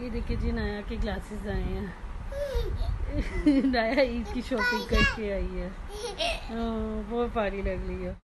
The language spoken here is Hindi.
ये देखिए जी नया के ग्लासेस आए हैं। नया ईद की शॉपिंग करके आई है। हाँ, बहुत पारी लग रही है।